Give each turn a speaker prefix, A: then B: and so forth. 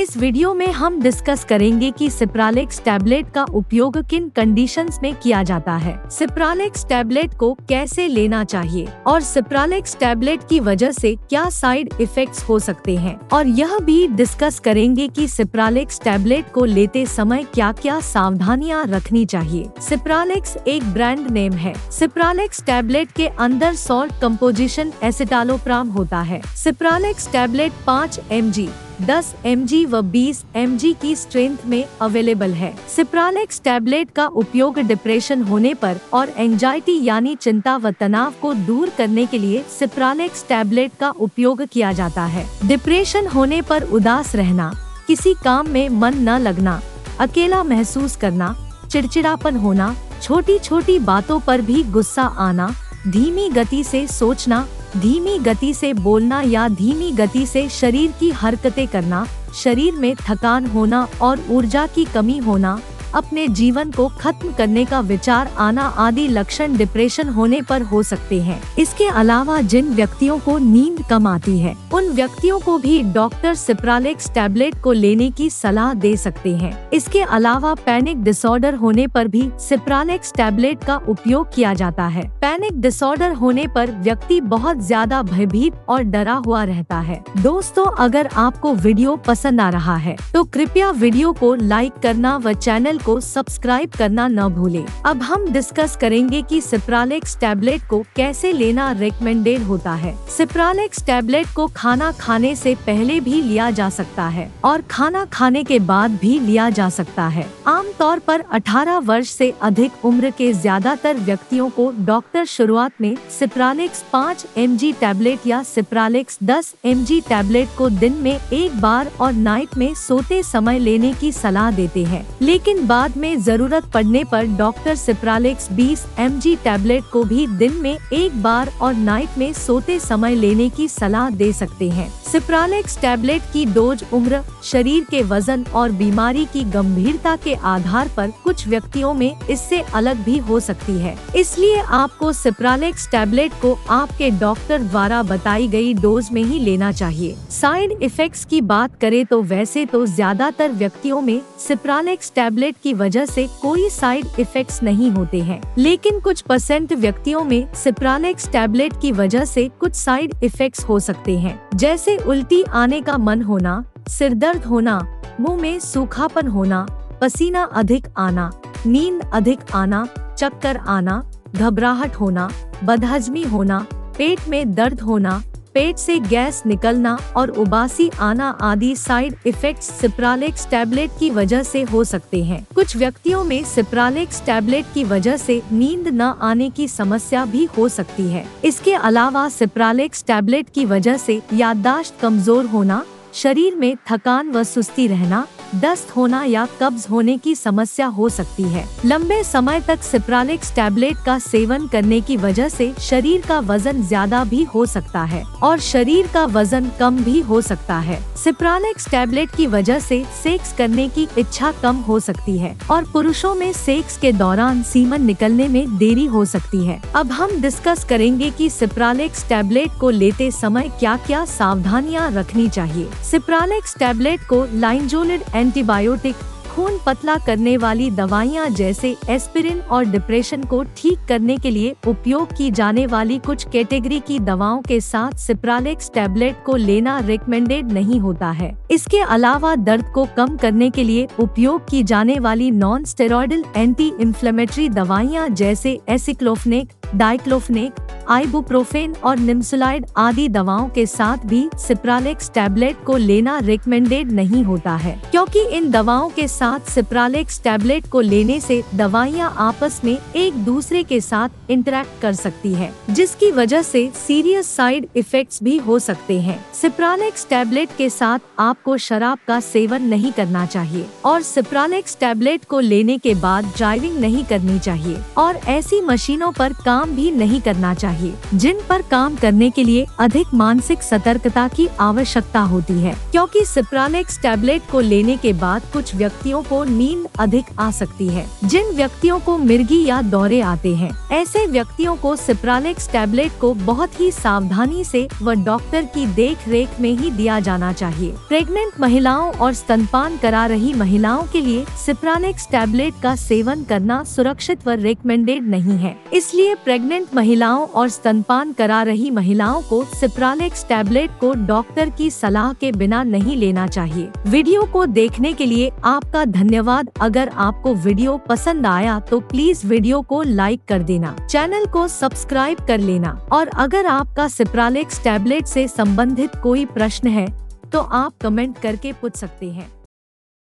A: इस वीडियो में हम डिस्कस करेंगे कि सिप्रालेक्स टैबलेट का उपयोग किन कंडीशंस में किया जाता है। सिप्रालेक्स टैबलेट को कैसे लेना चाहिए और सिप्रालेक्स टैबलेट की वजह से क्या साइड इफेक्ट्स हो सकते हैं। और यह भी डिस्कस करेंगे कि सिप्रालेक्स टैबलेट को लेते समय क्या क्या सावधानियाँ रखनी चाहिए। सिप्रालेक्स एक ब्रांड नेम है। सिप्रालेक्स टैबलेट के अंदर सॉल्ट कंपोजिशन एसिटालोप्राम होता है। सिप्रालेक्स टैबलेट पाँच एम 10 एम व 20 एम की स्ट्रेंथ में अवेलेबल है। सिप्रालेक्स टैबलेट का उपयोग डिप्रेशन होने पर और एंजाइटी यानी चिंता व तनाव को दूर करने के लिए सिप्रालेक्स टैबलेट का उपयोग किया जाता है। डिप्रेशन होने पर उदास रहना, किसी काम में मन न लगना, अकेला महसूस करना, चिड़चिड़ापन होना छोटी छोटी बातों पर भी गुस्सा आना धीमी गति से सोचना, धीमी गति से बोलना या धीमी गति से शरीर की हरकतें करना, शरीर में थकान होना और ऊर्जा की कमी होना अपने जीवन को खत्म करने का विचार, आना आदि लक्षण डिप्रेशन होने पर हो सकते हैं। इसके अलावा जिन व्यक्तियों को नींद कम आती है, उन व्यक्तियों को भी डॉक्टर सिप्रालेक्स टैबलेट को लेने की सलाह दे सकते हैं। इसके अलावा पैनिक डिसऑर्डर होने पर भी सिप्रालेक्स टैबलेट का उपयोग किया जाता है। पैनिक डिसऑर्डर होने पर व्यक्ति बहुत ज़्यादा भयभीत और डरा हुआ रहता है। दोस्तों, अगर आपको वीडियो पसंद आ रहा है तो कृपया वीडियो को लाइक करना व चैनल को सब्सक्राइब करना न भूलें। अब हम डिस्कस करेंगे कि सिप्रालेक्स टैबलेट को कैसे लेना रिकमेंडेड होता है। सिप्रालेक्स टैबलेट को खाना खाने से पहले भी लिया जा सकता है और खाना खाने के बाद भी लिया जा सकता है। आमतौर पर 18 वर्ष से अधिक उम्र के ज़्यादातर व्यक्तियों को डॉक्टर शुरुआत में सिप्रालेक्स 5 एम टैबलेट या सिप्रालेक्स 10 एम टैबलेट को दिन में एक बार और नाइट में सोते समय लेने की सलाह देते हैं। लेकिन बाद में ज़रूरत पड़ने पर डॉक्टर सिप्रालेक्स 20 एम टैबलेट को भी दिन में एक बार और नाइट में सोते समय लेने की सलाह दे सकते हैं। सिप्रालेक्स टैबलेट की डोज उम्र, शरीर के वज़न और बीमारी की गंभीरता के आधार पर कुछ व्यक्तियों में इससे अलग भी हो सकती है। इसलिए आपको सिप्रालेक्स टैबलेट को आपके डॉक्टर द्वारा बताई गई डोज में ही लेना चाहिए। साइड इफेक्ट्स की बात करें तो वैसे तो ज़्यादातर व्यक्तियों में सिप्रालेक्स टैबलेट की वजह से कोई साइड इफेक्ट्स नहीं होते हैं। लेकिन कुछ परसेंट व्यक्तियों में सिप्रालेक्स टैबलेट की वजह से कुछ साइड इफेक्ट्स हो सकते हैं। जैसे उल्टी आने का मन होना, सिर दर्द होना, मुँह में सूखापन होना, पसीना अधिक आना, नींद अधिक आना, चक्कर आना, घबराहट होना, बदहजमी होना, पेट में दर्द होना पेट से गैस निकलना और उबासी आना आदि साइड इफेक्ट्स सिप्रालेक्स टैबलेट की वजह से हो सकते हैं। कुछ व्यक्तियों में सिप्रालेक्स टैबलेट की वजह से नींद न आने की समस्या भी हो सकती है। इसके अलावा सिप्रालेक्स टैबलेट की वजह से याददाश्त कमज़ोर होना, शरीर में थकान व सुस्ती रहना दस्त होना या कब्ज होने की समस्या हो सकती है। लंबे समय तक सिप्रालिक्स टैबलेट का सेवन करने की वजह से शरीर का वज़न ज़्यादा भी हो सकता है और शरीर का वज़न कम भी हो सकता है। सिप्रालिक्स टैबलेट की वजह से सेक्स करने की इच्छा कम हो सकती है और पुरुषों में सेक्स के दौरान सीमन निकलने में देरी हो सकती है। अब हम डिस्कस करेंगे कि सिप्रालिक्स टैबलेट को लेते समय क्या क्या सावधानियाँ रखनी चाहिए। सिप्रालिक्स टैबलेट को लाइनजोलिड एंटीबायोटिक, खून पतला करने वाली दवाइयाँ जैसे एस्पिरिन और डिप्रेशन को ठीक करने के लिए उपयोग की जाने वाली कुछ कैटेगरी की दवाओं के साथ सिप्रालेक्स टैबलेट को लेना रिकमेंडेड नहीं होता है। इसके अलावा दर्द को कम करने के लिए उपयोग की जाने वाली नॉन स्टेरॉयडल एंटी इन्फ्लेमेटरी दवाइयाँ जैसे एसिक्लोफनेक, डाइक्लोफनेक आइबुप्रोफेन और निम्सुलाइड आदि दवाओं के साथ भी सिप्रालेक्स टैबलेट को लेना रिकमेंडेड नहीं होता है, क्योंकि इन दवाओं के साथ सिप्रालेक्स टैबलेट को लेने से दवाइयाँ आपस में एक दूसरे के साथ इंटरेक्ट कर सकती है, जिसकी वजह से सीरियस साइड इफेक्ट्स भी हो सकते हैं। सिप्रालेक्स टैबलेट के साथ आपको शराब का सेवन नहीं करना चाहिए और सिप्रालेक्स टैबलेट को लेने के बाद ड्राइविंग नहीं करनी चाहिए और ऐसी मशीनों पर काम भी नहीं करना चाहिए। चाहिए जिन पर काम करने के लिए अधिक मानसिक सतर्कता की आवश्यकता होती है। क्योंकि सिप्रालेक्स टैबलेट को लेने के बाद कुछ व्यक्तियों को नींद अधिक आ सकती है। जिन व्यक्तियों को मिर्गी या दौरे आते हैं, ऐसे व्यक्तियों को सिप्रालेक्स टैबलेट को बहुत ही सावधानी से व डॉक्टर की देख रेख में ही दिया जाना चाहिए। प्रेग्नेंट महिलाओं और स्तनपान करा रही महिलाओं के लिए सिप्रालेक्स टैबलेट का सेवन करना सुरक्षित व रिकमेंडेड नहीं है। इसलिए प्रेग्नेंट महिलाओं और स्तनपान करा रही महिलाओं को सिप्रालेक्स टैबलेट को डॉक्टर की सलाह के बिना नहीं लेना चाहिए। वीडियो को देखने के लिए आपका धन्यवाद। अगर आपको वीडियो पसंद आया तो प्लीज़ वीडियो को लाइक कर देना। चैनल को सब्सक्राइब कर लेना। और अगर आपका सिप्रालेक्स टैबलेट से संबंधित कोई प्रश्न है तो आप कमेंट करके पूछ सकते हैं।